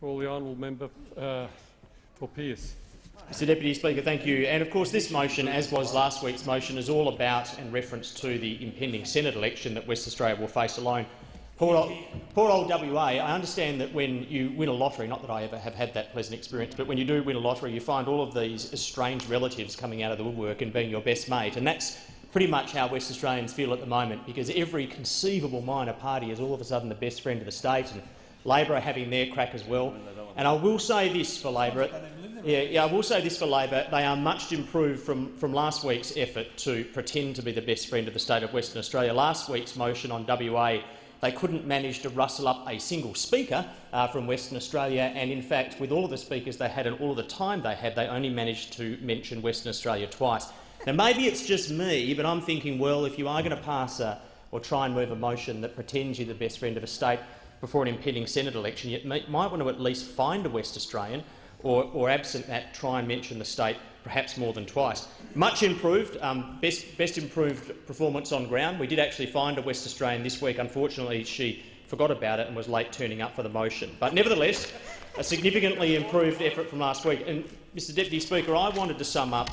Call the honourable member uh, for Pearce. Mr Deputy Speaker, thank you. And of course this motion, as was last week's motion, is all about and reference to the impending Senate election that West Australia will face alone. Poor old, poor old WA, I understand that when you win a lottery, not that I ever have had that pleasant experience, but when you do win a lottery you find all of these estranged relatives coming out of the woodwork and being your best mate. And that's pretty much how West Australians feel at the moment, because every conceivable minor party is all of a sudden the best friend of the state, and Labor are having their crack as well. And I will say this for Labor. Yeah, yeah, I will say this for Labor. They are much improved from, from last week's effort to pretend to be the best friend of the state of Western Australia. Last week's motion on WA, they couldn't manage to rustle up a single speaker uh, from Western Australia, and in fact, with all of the speakers they had and all of the time they had, they only managed to mention Western Australia twice. Now, maybe it's just me, but I'm thinking, well, if you are going to pass a, or try and move a motion that pretends you're the best friend of a state before an impending Senate election, you might want to at least find a West Australian or, or absent that, try and mention the state perhaps more than twice. Much improved, um, best, best improved performance on ground. We did actually find a West Australian this week. Unfortunately, she forgot about it and was late turning up for the motion. But nevertheless, a significantly improved effort from last week. And, Mr Deputy Speaker, I wanted to sum up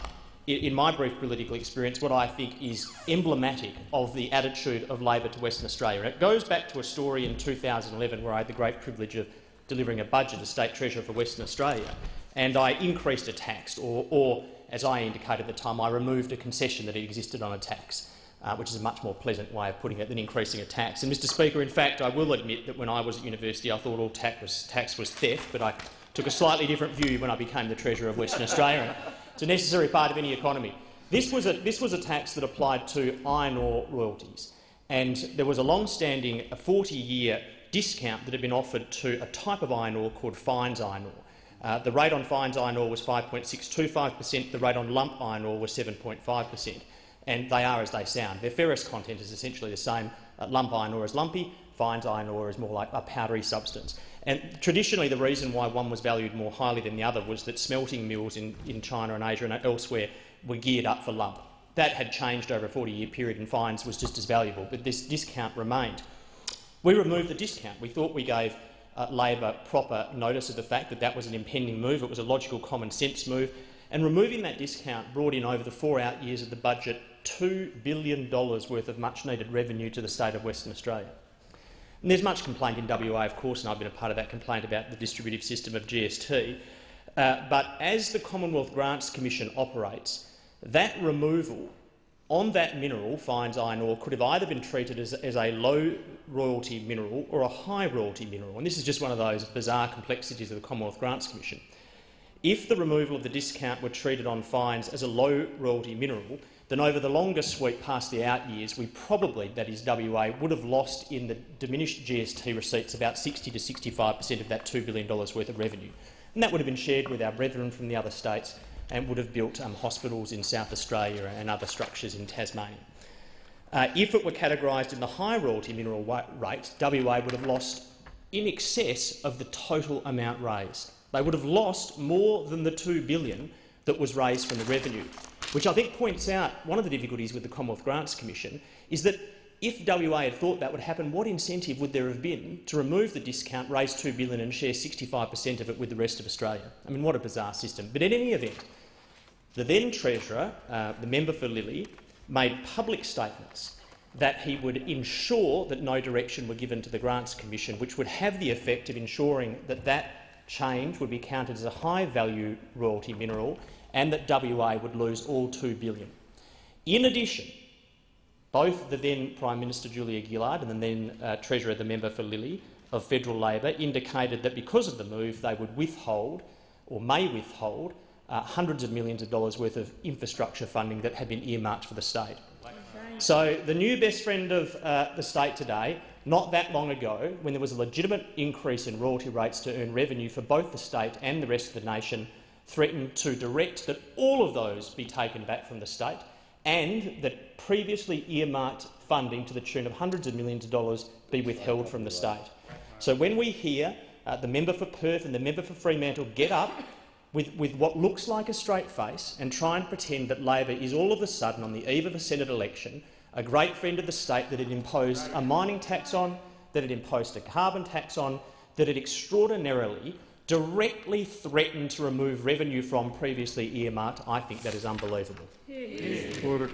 in my brief political experience what I think is emblematic of the attitude of Labor to Western Australia. It goes back to a story in 2011 where I had the great privilege of delivering a budget as State Treasurer for Western Australia, and I increased a tax, or, or as I indicated at the time, I removed a concession that existed on a tax, uh, which is a much more pleasant way of putting it than increasing a tax. And, Mr Speaker, in fact, I will admit that when I was at university I thought all tax was, tax was theft, but I took a slightly different view when I became the Treasurer of Western Australia. It's a necessary part of any economy. This was, a, this was a tax that applied to iron ore royalties, and there was a long-standing 40-year discount that had been offered to a type of iron ore called fines iron ore. Uh, the rate on fines iron ore was 5.625 per cent, the rate on lump iron ore was 7.5 per cent, and they are as they sound. Their ferrous content is essentially the same. Uh, lump iron ore is lumpy, fines iron ore is more like a powdery substance. And traditionally the reason why one was valued more highly than the other was that smelting mills in, in China and Asia and elsewhere were geared up for lump. That had changed over a 40-year period and fines was just as valuable, but this discount remained. We removed the discount. We thought we gave uh, Labor proper notice of the fact that that was an impending move. It was a logical common sense move. And removing that discount brought in over the four out years of the budget $2 billion worth of much-needed revenue to the state of Western Australia. And there's much complaint in WA, of course, and I've been a part of that complaint about the distributive system of GST. Uh, but as the Commonwealth Grants Commission operates, that removal on that mineral, fines iron ore, could have either been treated as, as a low royalty mineral or a high royalty mineral. And this is just one of those bizarre complexities of the Commonwealth Grants Commission. If the removal of the discount were treated on fines as a low royalty mineral, then over the longer sweep past the out years, we probably, that is WA, would have lost in the diminished GST receipts about 60 to 65 per cent of that $2 billion worth of revenue. And that would have been shared with our brethren from the other states and would have built um, hospitals in South Australia and other structures in Tasmania. Uh, if it were categorised in the high royalty mineral rate, WA would have lost in excess of the total amount raised. They would have lost more than the 2 billion that was raised from the revenue, which I think points out one of the difficulties with the Commonwealth Grants Commission is that if WA had thought that would happen, what incentive would there have been to remove the discount, raise 2 billion and share 65 per cent of it with the rest of Australia? I mean, what a bizarre system. But in any event, the then Treasurer, uh, the member for Lilley, made public statements that he would ensure that no direction were given to the Grants Commission, which would have the effect of ensuring that that change would be counted as a high-value royalty mineral and that WA would lose all 2 billion. In addition, both the then Prime Minister Julia Gillard and the then uh, Treasurer, the member for Lilley of Federal Labor, indicated that because of the move they would withhold or may withhold uh, hundreds of millions of dollars worth of infrastructure funding that had been earmarked for the state. So the new best friend of uh, the state today, not that long ago, when there was a legitimate increase in royalty rates to earn revenue for both the state and the rest of the nation, threatened to direct that all of those be taken back from the state and that previously earmarked funding to the tune of hundreds of millions of dollars be withheld from the state. So when we hear uh, the member for Perth and the member for Fremantle get up with, with what looks like a straight face and try and pretend that Labor is all of a sudden, on the eve of a Senate election, a great friend of the state that it imposed a mining tax on, that it imposed a carbon tax on, that it extraordinarily directly threatened to remove revenue from previously earmarked, I think that is unbelievable. Order.